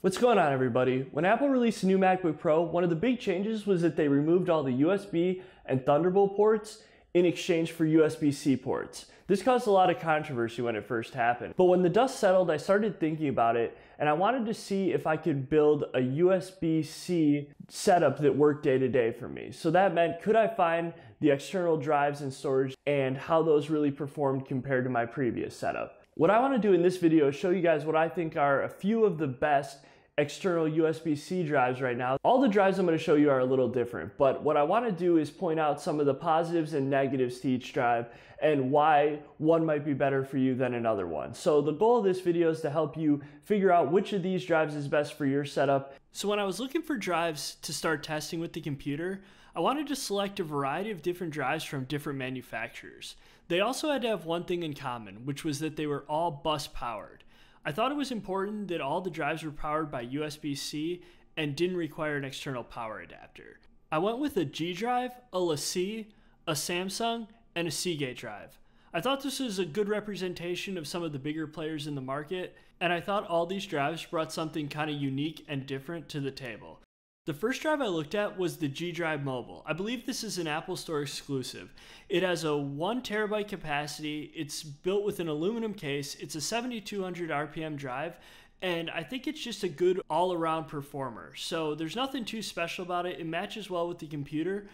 What's going on everybody? When Apple released the new MacBook Pro, one of the big changes was that they removed all the USB and Thunderbolt ports in exchange for USB-C ports. This caused a lot of controversy when it first happened. But when the dust settled, I started thinking about it and I wanted to see if I could build a USB-C setup that worked day to day for me. So that meant could I find the external drives and storage and how those really performed compared to my previous setup. What I want to do in this video is show you guys what I think are a few of the best external USB-C drives right now. All the drives I'm going to show you are a little different, but what I want to do is point out some of the positives and negatives to each drive and why one might be better for you than another one. So the goal of this video is to help you figure out which of these drives is best for your setup. So when I was looking for drives to start testing with the computer, I wanted to select a variety of different drives from different manufacturers. They also had to have one thing in common, which was that they were all bus powered. I thought it was important that all the drives were powered by USB-C and didn't require an external power adapter. I went with a G drive, a LaCie, a Samsung, and a Seagate drive. I thought this was a good representation of some of the bigger players in the market, and I thought all these drives brought something kind of unique and different to the table. The first drive I looked at was the G Drive Mobile. I believe this is an Apple Store exclusive. It has a 1 terabyte capacity, it's built with an aluminum case, it's a 7200 RPM drive, and I think it's just a good all around performer. So there's nothing too special about it. It matches well with the computer,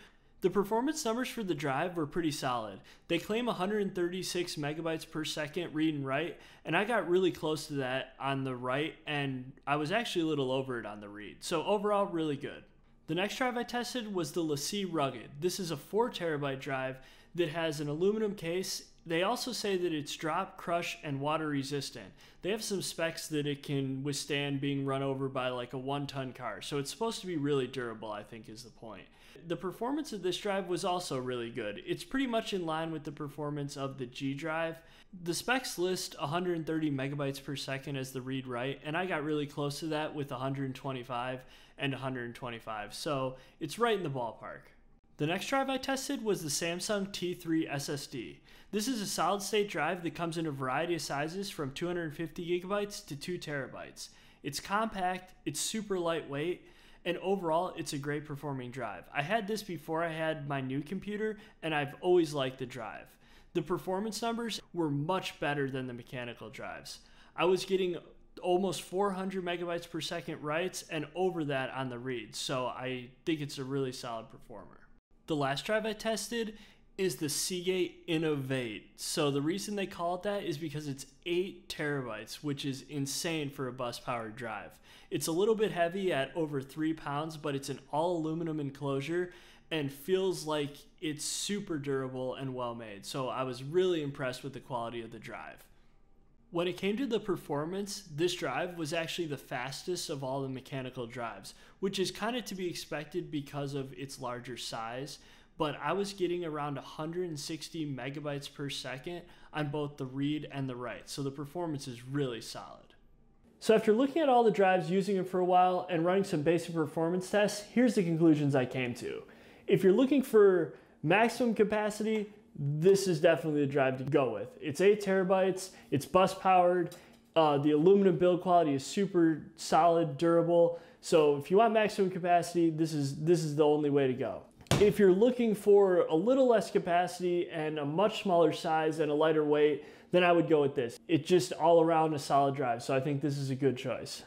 the performance numbers for the drive were pretty solid. They claim 136 megabytes per second read and write, and I got really close to that on the write, and I was actually a little over it on the read. So overall, really good. The next drive I tested was the LaCie Rugged. This is a 4 terabyte drive that has an aluminum case. They also say that it's drop, crush, and water resistant. They have some specs that it can withstand being run over by like a one ton car. So it's supposed to be really durable, I think is the point. The performance of this drive was also really good. It's pretty much in line with the performance of the G drive. The specs list 130 megabytes per second as the read write, and I got really close to that with 125 and 125. So it's right in the ballpark. The next drive I tested was the Samsung T3 SSD. This is a solid state drive that comes in a variety of sizes from 250 gigabytes to 2 terabytes. It's compact, it's super lightweight, and overall it's a great performing drive. I had this before I had my new computer and I've always liked the drive. The performance numbers were much better than the mechanical drives. I was getting almost 400 megabytes per second writes and over that on the reads, so I think it's a really solid performer. The last drive I tested is the Seagate Innov8. So the reason they call it that is because it's 8 terabytes, which is insane for a bus powered drive. It's a little bit heavy at over 3 pounds, but it's an all aluminum enclosure and feels like it's super durable and well made. So I was really impressed with the quality of the drive. When it came to the performance, this drive was actually the fastest of all the mechanical drives, which is kind of to be expected because of its larger size but I was getting around 160 megabytes per second on both the read and the write. So the performance is really solid. So after looking at all the drives, using them for a while, and running some basic performance tests, here's the conclusions I came to. If you're looking for maximum capacity, this is definitely the drive to go with. It's 8 terabytes, it's bus powered, uh, the aluminum build quality is super solid, durable. So if you want maximum capacity, this is, this is the only way to go. If you're looking for a little less capacity and a much smaller size and a lighter weight, then I would go with this. It's just all around a solid drive, so I think this is a good choice.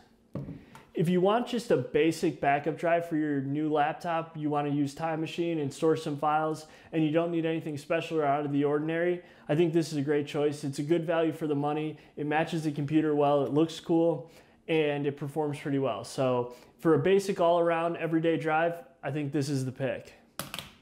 If you want just a basic backup drive for your new laptop, you want to use Time Machine and store some files, and you don't need anything special or out of the ordinary, I think this is a great choice. It's a good value for the money. It matches the computer well, it looks cool, and it performs pretty well. So for a basic all-around everyday drive, I think this is the pick.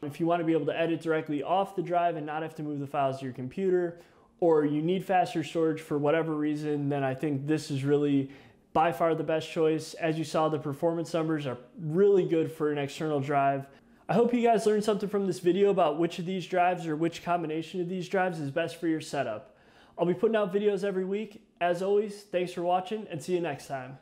If you want to be able to edit directly off the drive and not have to move the files to your computer, or you need faster storage for whatever reason, then I think this is really by far the best choice. As you saw, the performance numbers are really good for an external drive. I hope you guys learned something from this video about which of these drives or which combination of these drives is best for your setup. I'll be putting out videos every week. As always, thanks for watching and see you next time.